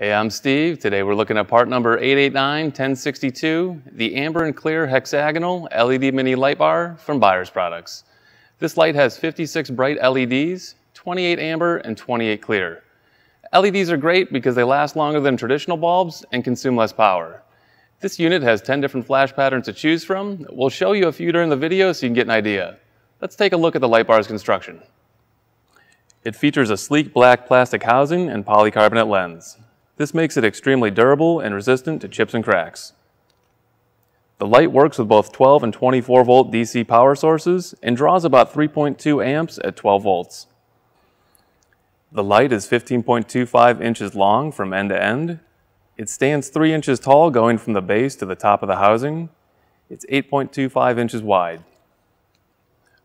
Hey, I'm Steve. Today we're looking at part number 889-1062, the amber and clear hexagonal LED mini light bar from Buyers Products. This light has 56 bright LEDs, 28 amber and 28 clear. LEDs are great because they last longer than traditional bulbs and consume less power. This unit has 10 different flash patterns to choose from. We'll show you a few during the video so you can get an idea. Let's take a look at the light bar's construction. It features a sleek black plastic housing and polycarbonate lens. This makes it extremely durable and resistant to chips and cracks. The light works with both 12 and 24 volt DC power sources and draws about 3.2 amps at 12 volts. The light is 15.25 inches long from end to end. It stands 3 inches tall going from the base to the top of the housing. It's 8.25 inches wide.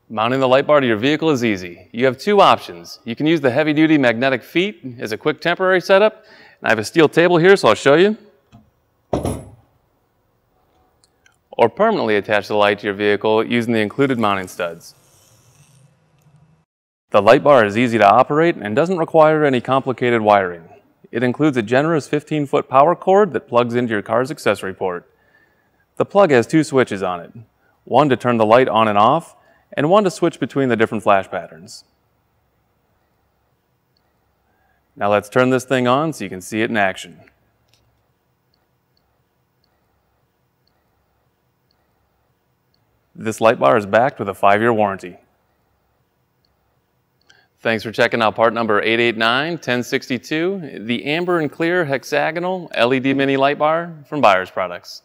Mounting the light bar to your vehicle is easy. You have two options. You can use the heavy-duty magnetic feet as a quick temporary setup, I have a steel table here, so I'll show you. Or permanently attach the light to your vehicle using the included mounting studs. The light bar is easy to operate and doesn't require any complicated wiring. It includes a generous 15-foot power cord that plugs into your car's accessory port. The plug has two switches on it, one to turn the light on and off, and one to switch between the different flash patterns. Now let's turn this thing on so you can see it in action. This light bar is backed with a five-year warranty. Thanks for checking out part number 889-1062, the amber and clear hexagonal LED mini light bar from Buyers Products.